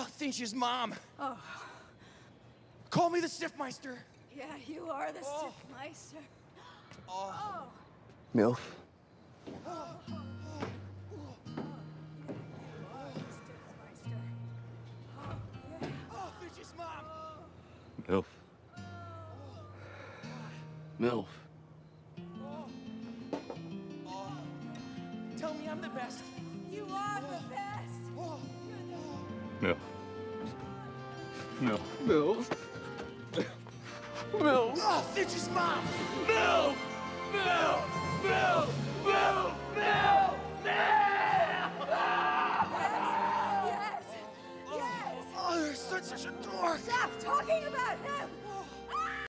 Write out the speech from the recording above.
Oh, Finch's mom. Oh, Call me the Stiffmeister. yeah, you are the Oh. Stiffmeister. Oh. Oh, MILF. Oh, yeah. Oh, Finch's mom. MILF. MILF. Oh. Tell me I'm the best. No. No. MILF. MILF. Ah, oh, Stitch's mom! MILF! MILF! MILF! MILF! Mills! Yes! Yes! Yes! Oh, you're such, such a dork! Stop talking about him!